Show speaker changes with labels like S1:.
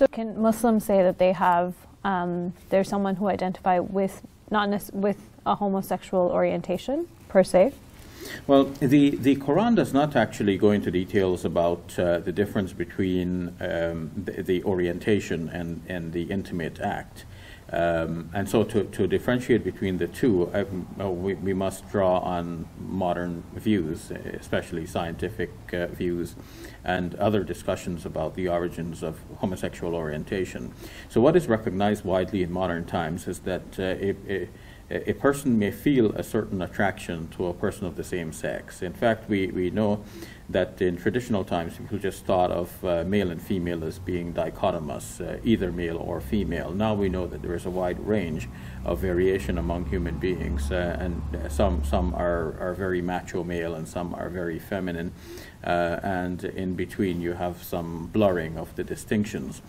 S1: So can Muslims say that they have, um, someone who identify with, not with a homosexual orientation per se?
S2: Well, the, the Quran does not actually go into details about uh, the difference between um, the, the, orientation and, and the intimate act. Um, and so to, to differentiate between the two, uh, we, we must draw on modern views, especially scientific uh, views, and other discussions about the origins of homosexual orientation. So what is recognized widely in modern times is that uh, a, a, a person may feel a certain attraction to a person of the same sex. In fact, we, we know that in traditional times people just thought of uh, male and female as being dichotomous, uh, either male or female. Now we know that there is a wide range of variation among human beings, uh, and some, some are, are very macho male and some are very feminine, uh, and in between you have some blurring of the distinctions.